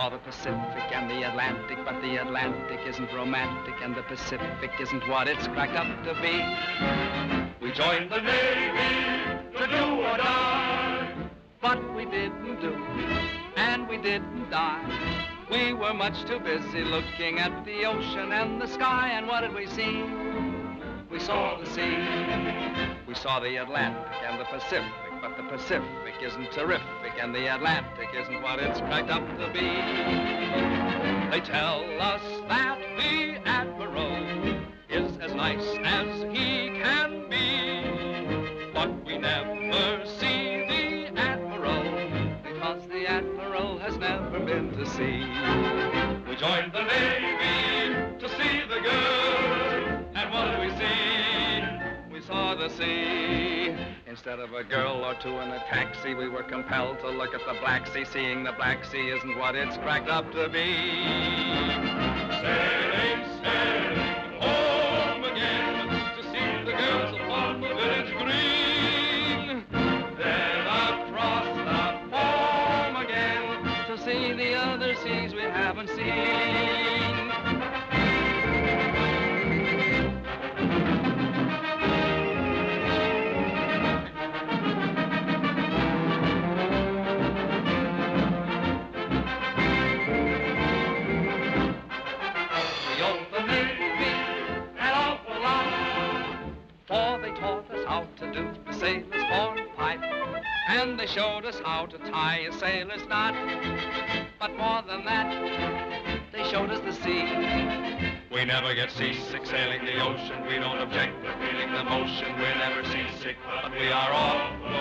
saw the Pacific and the Atlantic, but the Atlantic isn't romantic and the Pacific isn't what it's cracked up to be. We joined the Navy to do or die, but we didn't do, and we didn't die. We were much too busy looking at the ocean and the sky, and what did we see? We saw the sea. We saw the Atlantic and the Pacific, but the Pacific isn't terrific, and the Atlantic isn't what it's cracked up to be. They tell us that the Admiral is as nice as he can be, but we never see the Admiral because the Admiral has never been to sea. We joined the Navy the sea. Instead of a girl or two in a taxi, we were compelled to look at the Black Sea. Seeing the Black Sea isn't what it's cracked up to be. How to do the sailor's hornpipe, and they showed us how to tie a sailor's knot. But more than that, they showed us the sea. We never get seasick sailing the ocean. We don't object to feeling the motion. We're never seasick, but we are all.